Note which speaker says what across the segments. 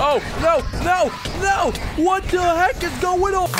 Speaker 1: Oh, no, no, no! What the heck is going on?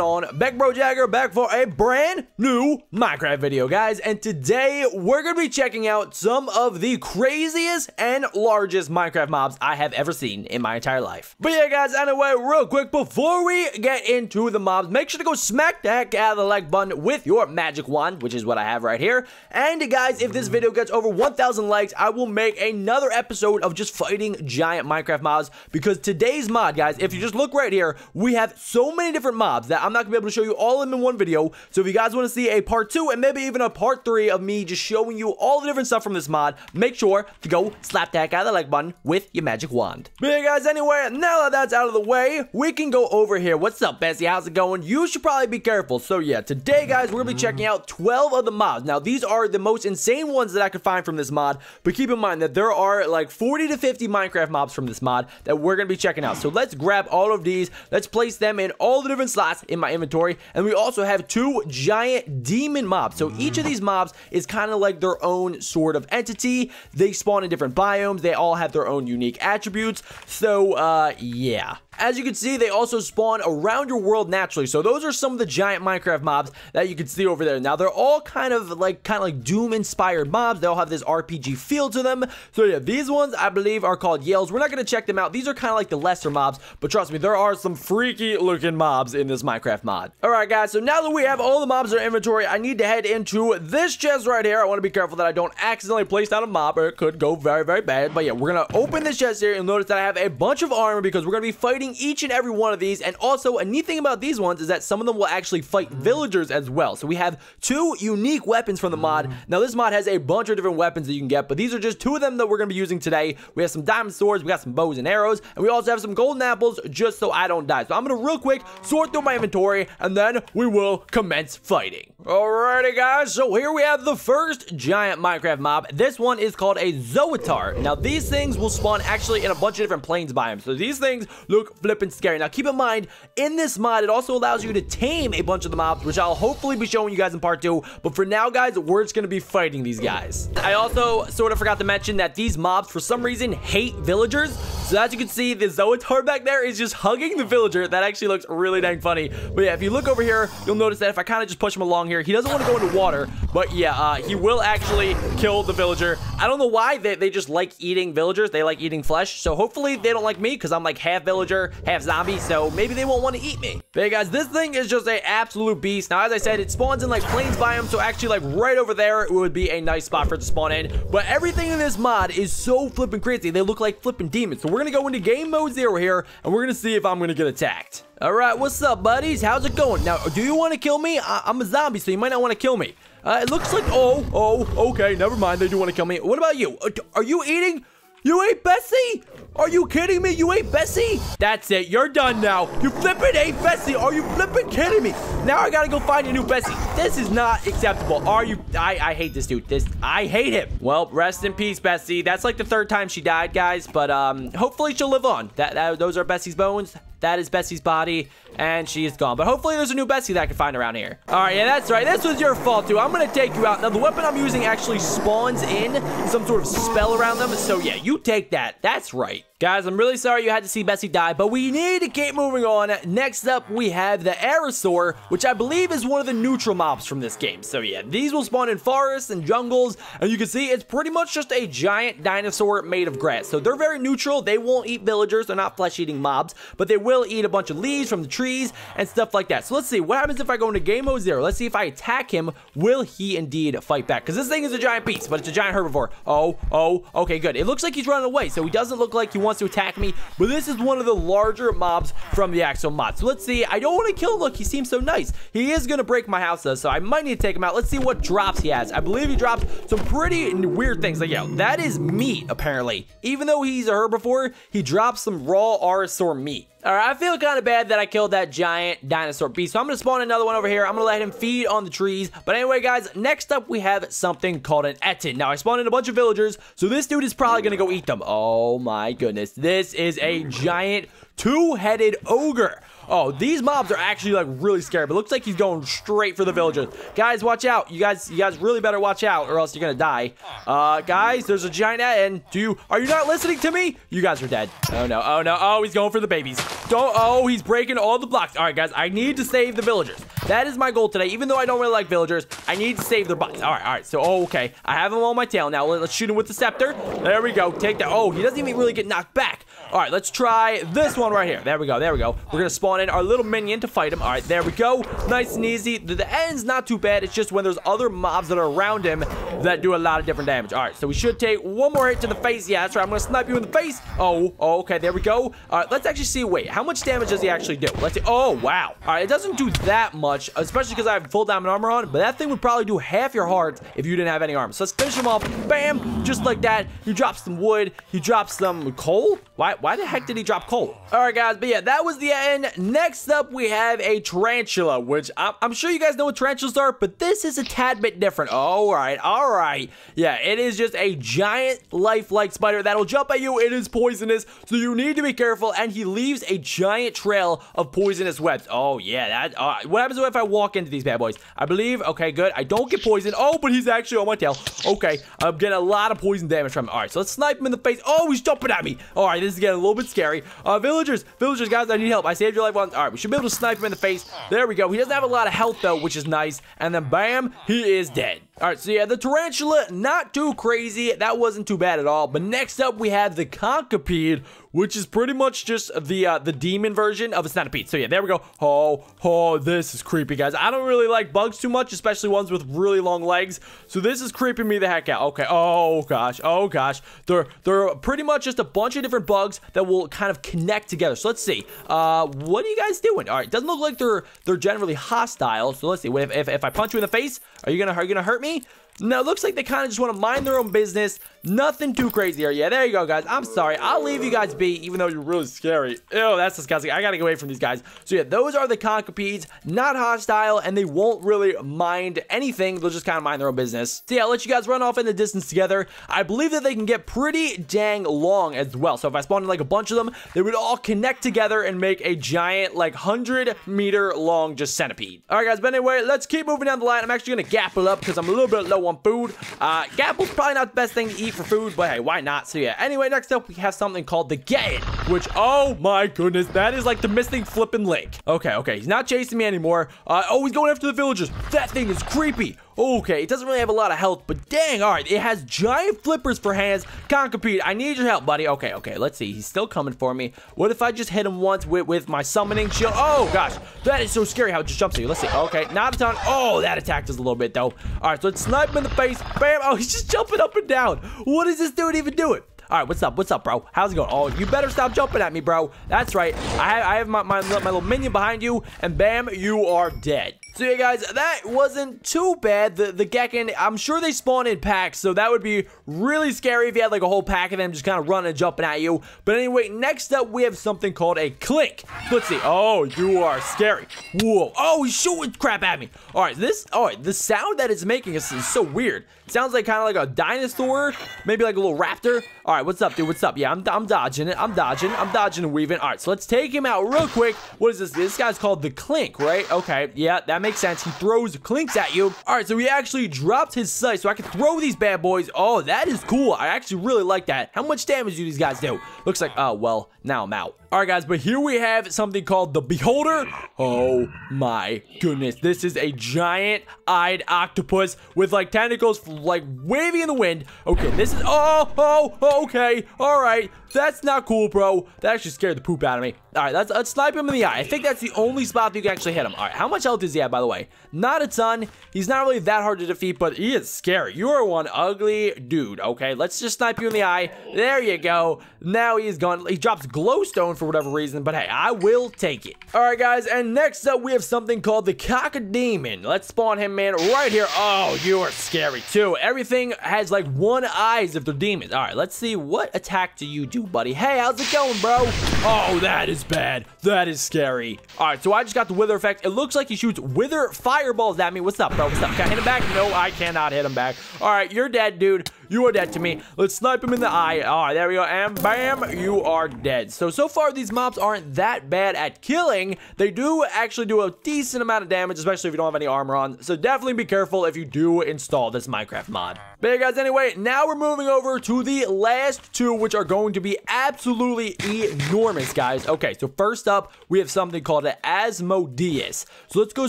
Speaker 1: On? BeckBroJack back for a brand new Minecraft video, guys. And today we're going to be checking out some of the craziest and largest Minecraft mobs I have ever seen in my entire life. But yeah, guys, anyway, real quick, before we get into the mobs, make sure to go smack the heck out of the like button with your magic wand, which is what I have right here. And guys, if this video gets over 1,000 likes, I will make another episode of just fighting giant Minecraft mobs because today's mod, guys, if you just look right here, we have so many different mobs that I'm not going to be able to show you all of them in one video. So if you guys want to see a part two and maybe even a part three of me just showing you all the different stuff from this mod, make sure to go slap that guy the like button with your magic wand. But yeah, guys, anyway, now that that's out of the way, we can go over here. What's up, Bessie? How's it going? You should probably be careful. So yeah, today, guys, we're going to be checking out 12 of the mods. Now, these are the most insane ones that I could find from this mod, but keep in mind that there are like 40 to 50 Minecraft mobs from this mod that we're going to be checking out. So let's grab all of these. Let's place them in all the different slots in my inventory. And we also have two giant demon mobs. So each of these mobs is kind of like their own sort of entity. They spawn in different biomes. They all have their own unique attributes. So, uh, yeah. As you can see, they also spawn around your world naturally. So those are some of the giant Minecraft mobs that you can see over there. Now, they're all kind of like kind of like Doom-inspired mobs. They all have this RPG feel to them. So yeah, these ones, I believe, are called Yales. We're not going to check them out. These are kind of like the lesser mobs. But trust me, there are some freaky looking mobs in this Minecraft mod. All right, guys. So now that we have all the mobs in our inventory, I need to head into this chest right here. I want to be careful that I don't accidentally place down a mob or it could go very, very bad. But yeah, we're going to open this chest here and notice that I have a bunch of armor because we're going to be fighting each and every one of these. And also, a neat thing about these ones is that some of them will actually fight villagers as well. So we have two unique weapons from the mod. Mm. Now, this mod has a bunch of different weapons that you can get, but these are just two of them that we're going to be using today. We have some diamond swords, we got some bows and arrows, and we also have some golden apples just so I don't die. So I'm going to real quick sort through my inventory, and then we will commence fighting. Alrighty, guys. So here we have the first giant Minecraft mob. This one is called a Zoataur. Now, these things will spawn actually in a bunch of different plains biomes. So these things look flippin' scary. Now, keep in mind, in this mod, it also allows you to tame a bunch of the mobs, which I'll hopefully be showing you guys in part two. But for now, guys, we're just to be fighting these guys. I also sort of forgot to mention that these mobs, for some reason, hate villagers. So as you can see, the Zoataur back there is just hugging the villager. That actually looks really dang funny. But yeah, if you look over here, you'll notice that if I kind of just push him along here, he doesn't want to go into water. But yeah, uh, he will actually kill the villager. I don't know why. They, they just like eating villagers. They like eating flesh. So hopefully they don't like me because I'm like half villager, half zombie. So maybe they won't want to eat me. But hey guys, this thing is just a absolute beast. Now, as I said, it spawns in like plains biome. So actually like right over there, it would be a nice spot for it to spawn in. But everything in this mod is so flipping crazy. They look like flipping demons. So we're going to go into game mode zero here and we're going to see if I'm going to get attacked. All right, what's up, buddies? How's it going? Now, do you want to kill me? I am a zombie, so you might not want to kill me. Uh, it looks like, oh, oh, okay, never mind. They do want to kill me. What about you? Uh, are you eating? You ate Bessie? Are you kidding me? You ate Bessie? That's it. You're done now. You flipping ate Bessie. Are you flipping kidding me? Now I gotta go find a new Bessie. This is not acceptable. Are you? I, I hate this dude. This I hate him. Well, rest in peace, Bessie. That's like the third time she died, guys. But um, hopefully she'll live on. That, that those are Bessie's bones. That is Bessie's body, and she is gone. But hopefully there's a new Bessie that I can find around here. All right, yeah, that's right. This was your fault, too. I'm going to take you out. Now, the weapon I'm using actually spawns in some sort of spell around them. So, yeah, you take that. That's right. Guys, I'm really sorry you had to see Bessie die, but we need to keep moving on. Next up, we have the Arisaur, which I believe is one of the neutral mobs from this game. So yeah, these will spawn in forests and jungles, and you can see it's pretty much just a giant dinosaur made of grass. So they're very neutral. They won't eat villagers. They're not flesh-eating mobs, but they will eat a bunch of leaves from the trees and stuff like that. So let's see. What happens if I go into game mode zero? Let's see if I attack him. Will he indeed fight back? Because this thing is a giant beast, but it's a giant herbivore. Oh, oh, okay, good. It looks like he's running away, so he doesn't look like he wants to attack me, but this is one of the larger mobs from the Axel mod. So let's see. I don't want to kill him. Look, he seems so nice. He is going to break my house, though, so I might need to take him out. Let's see what drops he has. I believe he drops some pretty weird things. Like, yo, that is meat, apparently. Even though he's a herbivore, he drops some raw Arisaur meat. All right, I feel kind of bad that I killed that giant dinosaur beast, so I'm going to spawn another one over here. I'm going to let him feed on the trees. But anyway, guys, next up, we have something called an Ettin. Now, I spawned in a bunch of villagers, so this dude is probably going to go eat them. Oh, my goodness. This is a giant two-headed ogre. Oh, these mobs are actually like really scary, but looks like he's going straight for the villagers. Guys, watch out. You guys, you guys really better watch out or else you're gonna die. Uh, guys, there's a giant and do you, are you not listening to me? You guys are dead. Oh no, oh no, oh, he's going for the babies. Don't, oh, he's breaking all the blocks. All right, guys, I need to save the villagers. That is my goal today. Even though I don't really like villagers, I need to save their butts. All right, all right. So, oh, okay. I have him on my tail now. Let's shoot him with the scepter. There we go. Take that. Oh, he doesn't even really get knocked back. All right, let's try this one right here. There we go. There we go. We're to spawn in our little minion to fight him. All right, there we go. Nice and easy. The, the end's not too bad. It's just when there's other mobs that are around him that do a lot of different damage. All right, so we should take one more hit to the face. Yeah, that's right. I'm to snipe you in the face. Oh, oh, okay. There we go. All right, let's actually see. Wait, how much damage does he actually do? Let's see. Oh, wow. All right, it doesn't do that much, especially because I have full diamond armor on, but that thing would probably do half your heart if you didn't have any armor. So let's finish him off. Bam! Just like that. He drops some wood. He drops some coal. Why, why the heck did he drop coal? All right, guys. But yeah, that was the end. Next up, we have a tarantula, which I'm, I'm sure you guys know what tarantulas are, but this is a tad bit different. All right. All right. Yeah, it is just a giant lifelike spider that'll jump at you. It is poisonous, so you need to be careful. And he leaves a giant trail of poisonous webs. Oh, yeah. That. Uh, what happens if I walk into these bad boys? I believe. Okay, good. I don't get poisoned. Oh, but he's actually on my tail. Okay. I'm getting a lot of poison damage from him. All right, so let's snipe him in the face. Oh, he's jumping at me. All right, this is getting a little bit scary. Uh, villagers, villagers, guys, I need help. I saved your life once. All right, we should be able to snipe him in the face. There we go. He doesn't have a lot of health, though, which is nice. And then, bam, he is dead. All right, so yeah, the tarantula, not too crazy. That wasn't too bad at all. But next up, we have the concapede, which is pretty much just the uh, the demon version of a centipede. So yeah, there we go. Oh, oh, this is creepy, guys. I don't really like bugs too much, especially ones with really long legs. So this is creeping me the heck out. Okay. Oh gosh. Oh gosh. They're they're pretty much just a bunch of different bugs that will kind of connect together. So let's see. Uh, what are you guys doing? All right. Doesn't look like they're they're generally hostile. So let's see. If if, if I punch you in the face, are you gonna are you gonna hurt me? me? No, looks like they kind of just want to mind their own business. Nothing too crazy here. Yeah, there you go, guys. I'm sorry. I'll leave you guys be, even though you're really scary. Ew, that's disgusting. I gotta get away from these guys. So yeah, those are the concapedes. Not hostile, and they won't really mind anything. They'll just kind of mind their own business. So yeah, I'll let you guys run off in the distance together. I believe that they can get pretty dang long as well. So if I spawned in like a bunch of them, they would all connect together and make a giant, like, 100 meter long just centipede. All right, guys, but anyway, let's keep moving down the line. I'm actually gonna gapple up because I'm a little bit low food. Uh, Gapple's probably not the best thing to eat for food, but hey, why not? So yeah, anyway, next up we have something called the Gate, which, oh my goodness, that is like the missing flipping link. Okay, okay, he's not chasing me anymore. Uh, oh, he's going after the villagers. That thing is creepy. Okay, it doesn't really have a lot of health, but dang, all right, it has giant flippers for hands. Concapede, I need your help, buddy. Okay, okay, let's see. He's still coming for me. What if I just hit him once with, with my summoning shield? Oh, gosh, that is so scary how it just jumps at you. Let's see. Okay, not a ton. Oh, that attacked us a little bit, though. All right, so let's snipe him in the face. Bam. Oh, he's just jumping up and down. What is this dude even doing? All right, what's up? What's up, bro? How's it going? Oh, you better stop jumping at me, bro. That's right. I have, I have my, my, my little minion behind you, and bam, you are dead. So yeah, guys, that wasn't too bad. The the Geken, I'm sure they spawn in packs, so that would be really scary if you had like a whole pack of them just kind of running and jumping at you. But anyway, next up, we have something called a Clink. Let's see. Oh, you are scary. Whoa. Oh, he's shooting crap at me. All right, this, all right, the sound that it's making is, is so weird. It sounds like kind of like a dinosaur, maybe like a little raptor. All right, what's up, dude? What's up? Yeah, I'm, I'm dodging it. I'm dodging. I'm dodging and weaving. All right, so let's take him out real quick. What is this? This guy's called the Clink, right? Okay, yeah, that makes sense. He throws clinks at you. All right, so he actually dropped his sight, so I can throw these bad boys. Oh, that is cool. I actually really like that. How much damage do these guys do? Looks like, oh, well, now I'm out. All right, guys, but here we have something called the Beholder. Oh my goodness. This is a giant-eyed octopus with like tentacles like waving in the wind. Okay, this is, oh, oh, oh, okay. All right, that's not cool, bro. That actually scared the poop out of me. All right, let's, let's snipe him in the eye. I think that's the only spot that you can actually hit him. All right, how much health does he have, by the way? Not a ton. He's not really that hard to defeat, but he is scary. You are one ugly dude, okay? Let's just snipe you in the eye. There you go. Now he's gone. He drops glowstone for whatever reason, but hey, I will take it. All right, guys, and next up, we have something called the Cacodemon. Let's spawn him, man, right here. Oh, you are scary, too. Everything has, like, one eyes if they're demons. All right, let's see. What attack do you do, buddy? Hey, how's it going, bro? Oh, that is bad. That is scary. All right, so I just got the wither effect. It looks like he shoots wither fireballs at me. What's up, bro? What's up? Can I hit him back? No, I cannot hit him back. All right, you're dead, dude. You are dead to me. Let's snipe him in the eye. All right, there we go. And bam, you are dead. So, so far, these mobs aren't that bad at killing. They do actually do a decent amount of damage, especially if you don't have any armor on. So definitely be careful if you do install this Minecraft mod. But yeah, guys, anyway, now we're moving over to the last two, which are going to be absolutely enormous, guys. Okay, so first up, we have something called an Asmodeus. So let's go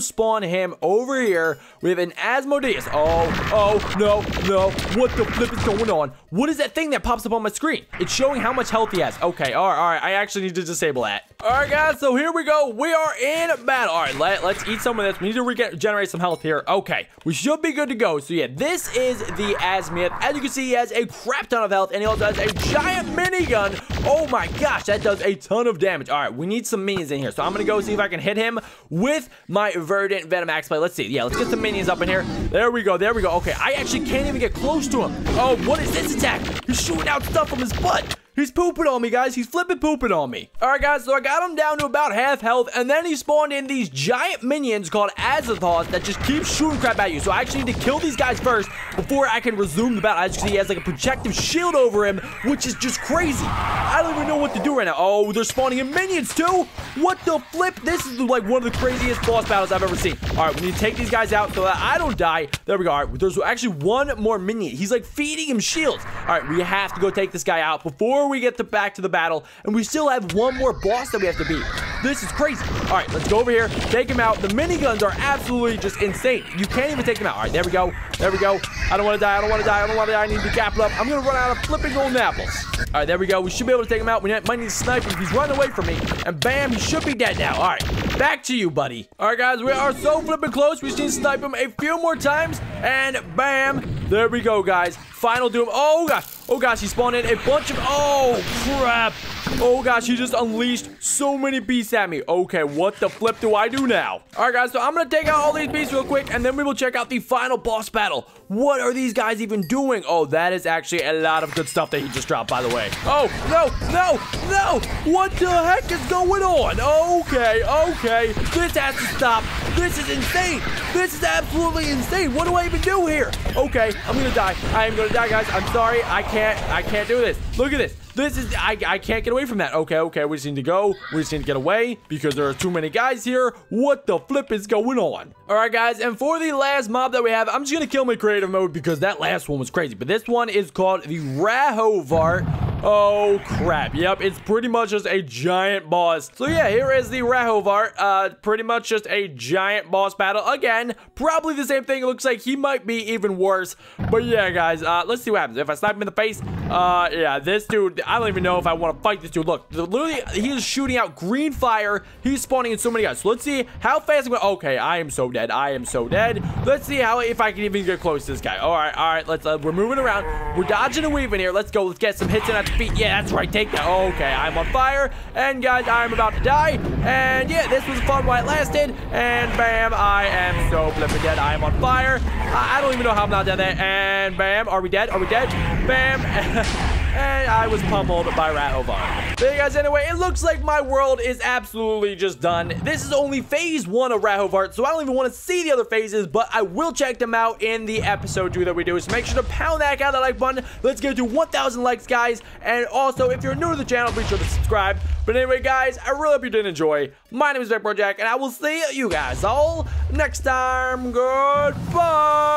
Speaker 1: spawn him over here. We have an Asmodeus. Oh, oh, no, no. What the flip is going on? What is that thing that pops up on my screen? It's showing how much health he has. Okay, all right, all right. I actually need to disable that. All right, guys, so here we go. We are in battle. All right, let, let's eat some of this. We need to regenerate some health here. Okay, we should be good to go. So yeah, this is the Asmith. As you can see, he has a crap ton of health, and he also has a giant minigun. Oh my gosh, that does a ton of damage. All right, we need some minions in here. So I'm going to go see if I can hit him with my Verdant Venom Axe. Let's see. Yeah, let's get some minions up in here. There we go. There we go. Okay, I actually can't even get close to him. Oh, what is this attack? He's shooting out stuff from his butt. He's pooping on me, guys. He's flipping pooping on me. All right, guys, so I got him down to about half health, and then he spawned in these giant minions called Astaroths that just keep shooting crap at you. So I actually need to kill these guys first before I can resume the battle. As you can see, he has like a protective shield over him, which is just crazy. I don't even know what to do right now. Oh, they're spawning in minions too? What the flip? This is like one of the craziest boss battles I've ever seen. All right, we need to take these guys out so that I don't die. There we go. All right, there's actually one more minion. He's like feeding him shields. All right, we have to go take this guy out before we get the back to the battle, and we still have one more boss that we have to beat. This is crazy. All right, let's go over here, take him out. The miniguns are absolutely just insane. You can't even take them out. All right, there we go. There we go. I don't want to die. I don't want to die. I don't want to die. I need to gapple up. I'm going to run out of flipping golden apples. All right, there we go. We should be able to take him out. We might need to snipe him. He's running away from me. And bam, he should be dead now. All right, back to you, buddy. All right, guys, we are so flipping close. We just need to snipe him a few more times. And bam, there we go, guys. Final doom. Oh, gosh. Oh, gosh, he spawned in a bunch of... Oh, crap. Oh, gosh, he just unleashed so many beasts at me. Okay, what the flip do I do now? All right, guys, so I'm to take out all these beasts real quick, and then we will check out the final boss battle. What are these guys even doing? Oh, that is actually a lot of good stuff that he just dropped, by the way. Oh, no, no, no. What the heck is going on? Okay, okay. This has to stop. This is insane. This is absolutely insane. What do I even do here? Okay, I'm to die. I am to die, guys. I'm sorry. I can't, I can't do this. Look at this. This is, I, I can't get away from that. Okay, okay, we just need to go. We just need to get away because there are too many guys here. What the flip is going on? All right, guys, and for the last mob that we have, I'm just going to kill my creative mode because that last one was crazy. But this one is called the Rahovart. Oh, crap. Yep, it's pretty much just a giant boss. So yeah, here is the Rahovart. Uh, pretty much just a giant boss battle. Again, probably the same thing. It looks like he might be even worse. But yeah, guys, uh, let's see what happens. If I snipe him in the face, uh, yeah, this dude, I don't even know if I want to fight this dude. Look, literally, he is shooting out green fire. He's spawning in so many guys. So let's see how fast I'm going. Okay, I am so dead. I am so dead. Let's see how, if I can even get close to this guy. All right, all right, let's, uh, we're moving around. We're dodging and weaving here. Let's go. Let's get some hits in at Yeah, that's right. Take that. Okay, I'm on fire. And guys, I'm about to die. And yeah, this was fun while it lasted. And bam, I am so flipping dead. I am on fire. I, I don't even know how I'm not dead there. And bam, are we dead? Are we dead? Bam. and I was pummeled by Rahovart. But guys, anyway, it looks like my world is absolutely just done. This is only phase one of Rahovart, so I don't even want to see the other phases, but I will check them out in the episode two that we do. So make sure to pound that out that like button. Let's get to 1,000 likes, guys. And also, if you're new to the channel, be sure to subscribe. But anyway, guys, I really hope you did enjoy. My name is BeckBroJack, and I will see you guys all next time. Goodbye.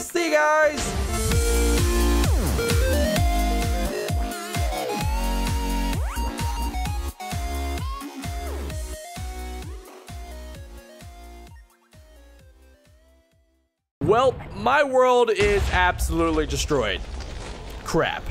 Speaker 1: See you guys. Well, my world is absolutely destroyed. Crap.